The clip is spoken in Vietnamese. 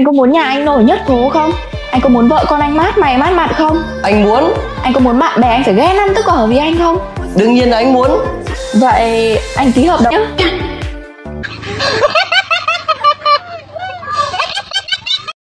Anh có muốn nhà anh nổi nhất phố không? Anh có muốn vợ con anh mát mày mát mặt không? Anh muốn Anh có muốn bạn bè anh phải ghen ăn tức ở vì anh không? Đương nhiên là anh muốn Vậy anh ký hợp đồng nhé